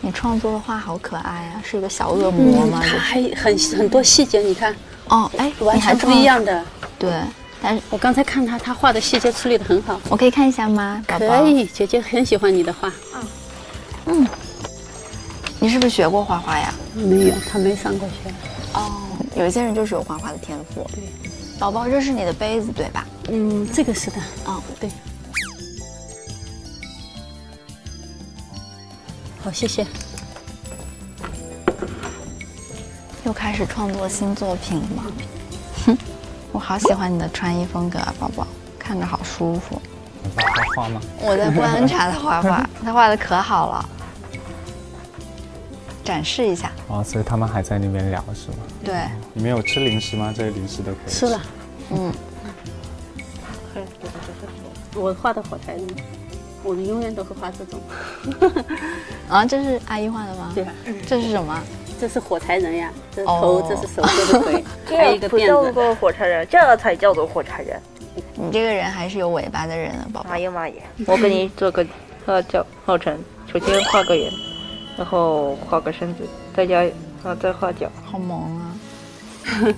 你创作的画好可爱啊，是一个小恶魔吗？它还很很多细节，你看，哦，哎，完全不一样的。对，但是我刚才看他，他画的细节处理的很好。我可以看一下吗？宝宝可，以，姐姐很喜欢你的画。嗯你是不是学过画画呀？没有，他没上过学。哦，有一些人就是有画画的天赋。对，宝宝，这是你的杯子对吧？嗯，这个是的。嗯，对。好，谢谢。又开始创作新作品了吗？哼，我好喜欢你的穿衣风格啊，宝宝，看着好舒服。你在画画吗？我在观察他画画，他画的可好了。展示一下，哦，所以他们还在那边聊是吗？对，你们有吃零食吗？这些零食都可以吃了。嗯，我画的火柴人，我们永远都会画这种。啊，这是阿姨画的吗？对啊，这是什么？这是火柴人呀，这是哦头，这是手，这是腿，还有一个不辫子。叫做火柴人，这才叫做火柴人。你这个人还是有尾巴的人啊，宝宝哎。呀妈呀！我给你做个画叫浩辰，首先画个人，然后画个身子，再加啊再画脚。好萌啊！